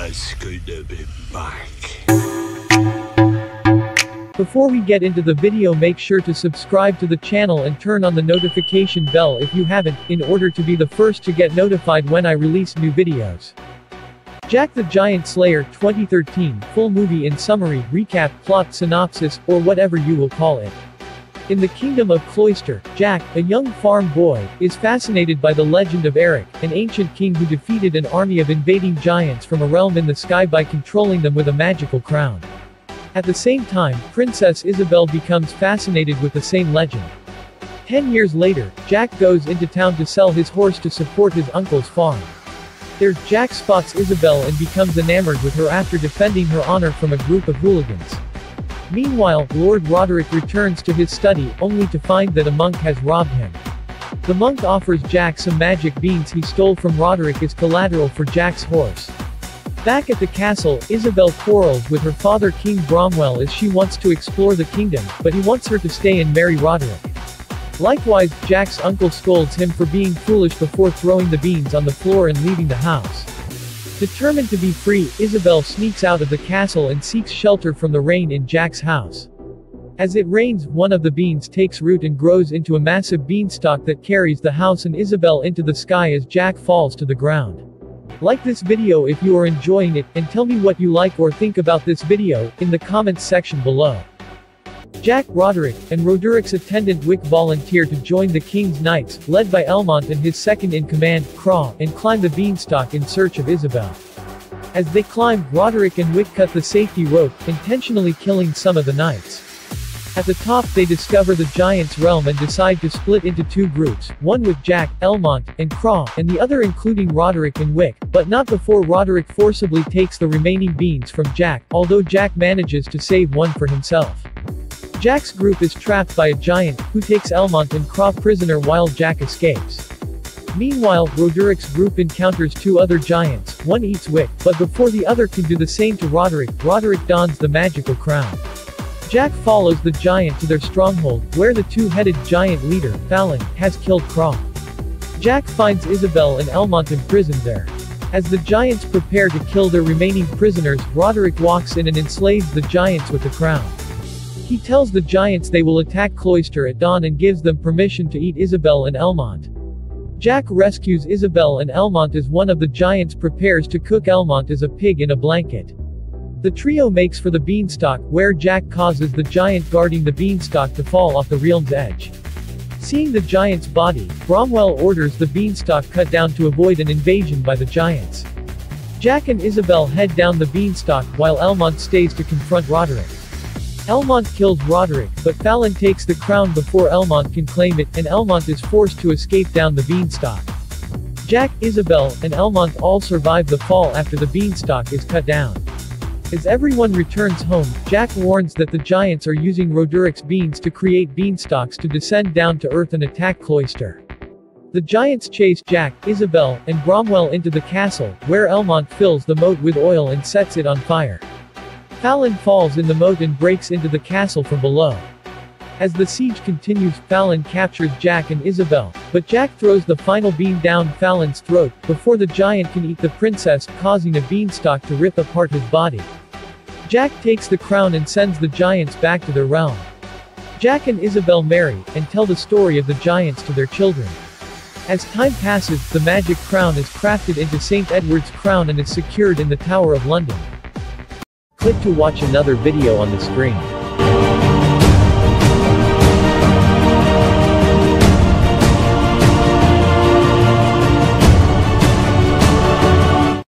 Santa's gonna be back. Before we get into the video make sure to subscribe to the channel and turn on the notification bell if you haven't, in order to be the first to get notified when I release new videos. Jack the Giant Slayer 2013, full movie in summary, recap, plot, synopsis, or whatever you will call it. In the kingdom of Cloister, Jack, a young farm boy, is fascinated by the legend of Erik, an ancient king who defeated an army of invading giants from a realm in the sky by controlling them with a magical crown. At the same time, Princess Isabelle becomes fascinated with the same legend. Ten years later, Jack goes into town to sell his horse to support his uncle's farm. There, Jack spots Isabelle and becomes enamored with her after defending her honor from a group of hooligans. Meanwhile, Lord Roderick returns to his study, only to find that a monk has robbed him. The monk offers Jack some magic beans he stole from Roderick as collateral for Jack's horse. Back at the castle, Isabelle quarrels with her father King Brahmwell as she wants to explore the kingdom, but he wants her to stay and marry Roderick. Likewise, Jack's uncle scolds him for being foolish before throwing the beans on the floor and leaving the house. Determined to be free, Isabelle sneaks out of the castle and seeks shelter from the rain in Jack's house. As it rains, one of the beans takes root and grows into a massive beanstalk that carries the house and Isabelle into the sky as Jack falls to the ground. Like this video if you are enjoying it, and tell me what you like or think about this video, in the comments section below. Jack Roderick, and Roderick's attendant Wick volunteer to join the King's Knights, led by Elmont and his second-in-command, Craw, and climb the beanstalk in search of Isabelle. As they climb, Roderick and Wick cut the safety rope, intentionally killing some of the knights. At the top they discover the Giant's realm and decide to split into two groups, one with Jack, Elmont, and Craw, and the other including Roderick and Wick, but not before Roderick forcibly takes the remaining beans from Jack, although Jack manages to save one for himself. Jack's group is trapped by a giant, who takes Elmont and Craw prisoner while Jack escapes. Meanwhile, Roderick's group encounters two other giants, one eats Wick, but before the other can do the same to Roderick, Roderick dons the magical crown. Jack follows the giant to their stronghold, where the two-headed giant leader, Fallon, has killed Craw. Jack finds Isabelle and Elmont imprisoned there. As the giants prepare to kill their remaining prisoners, Roderick walks in and enslaves the giants with the crown. He tells the giants they will attack Cloister at dawn and gives them permission to eat Isabelle and Elmont. Jack rescues Isabelle and Elmont as one of the giants prepares to cook Elmont as a pig in a blanket. The trio makes for the beanstalk, where Jack causes the giant guarding the beanstalk to fall off the realm's edge. Seeing the giant's body, Brahmwell orders the beanstalk cut down to avoid an invasion by the giants. Jack and Isabelle head down the beanstalk, while Elmont stays to confront Roderick. Elmont kills Roderick, but Fallon takes the crown before Elmont can claim it, and Elmont is forced to escape down the beanstalk. Jack, Isabelle, and Elmont all survive the fall after the beanstalk is cut down. As everyone returns home, Jack warns that the giants are using Roderick's beans to create beanstalks to descend down to Earth and attack Cloister. The giants chase Jack, Isabelle, and Brahmwell into the castle, where Elmont fills the moat with oil and sets it on fire. Fallon falls in the moat and breaks into the castle from below. As the siege continues, Fallon captures Jack and Isabelle, but Jack throws the final bean down Fallon's throat, before the giant can eat the princess, causing a beanstalk to rip apart his body. Jack takes the crown and sends the giants back to their realm. Jack and Isabelle marry, and tell the story of the giants to their children. As time passes, the magic crown is crafted into St. Edward's crown and is secured in the Tower of London. Click to watch another video on the screen.